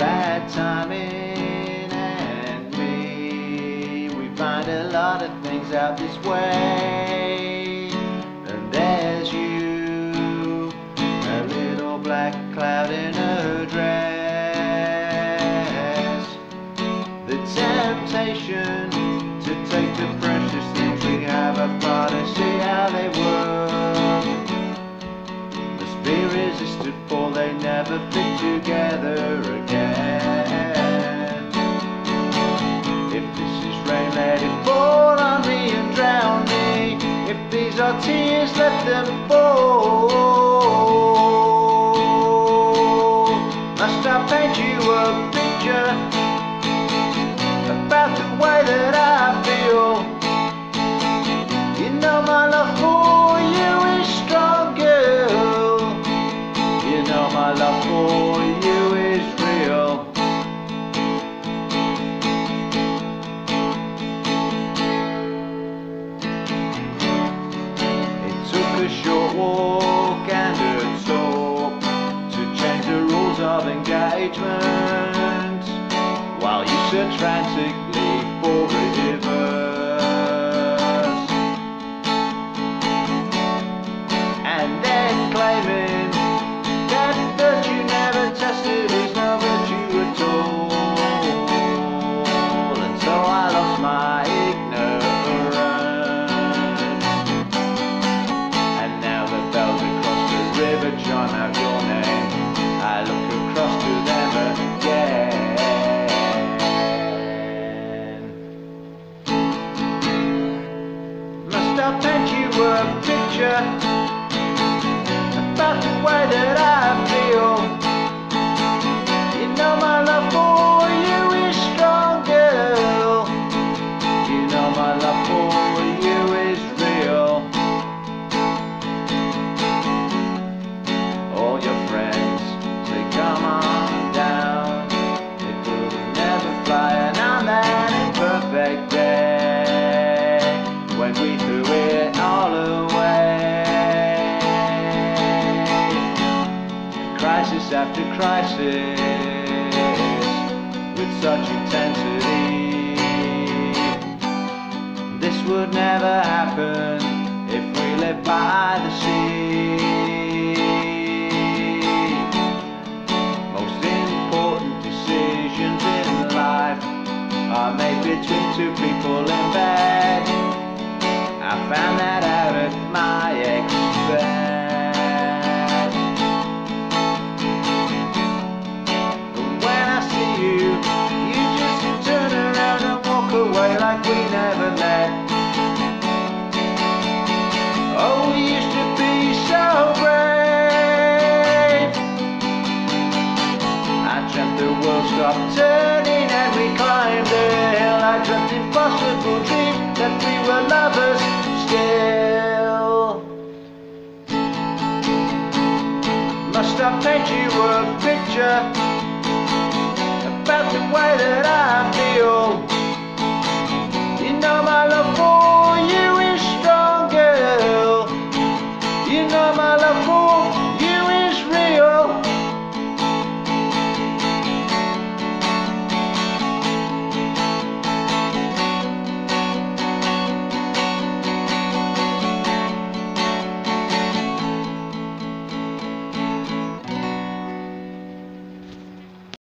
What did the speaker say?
bad timing and me. We find a lot of things out this way. Resisted, for they never fit together again. If this is rain, let it fall on me and drown me. If these are tears, let them fall. A short walk and a talk to change the rules of engagement. While you search frantically for a and chime out your name. I look across to them again. Must I paint you a picture about the way that I feel? You know my love for you is strong, girl. You know my love for after crisis with such intensity this would never happen if we lived by the sea. Most important decisions in life are made between two people in bed. I found that out impossible dream that we were lovers still. Must I paint you a picture about the way that I feel? You know my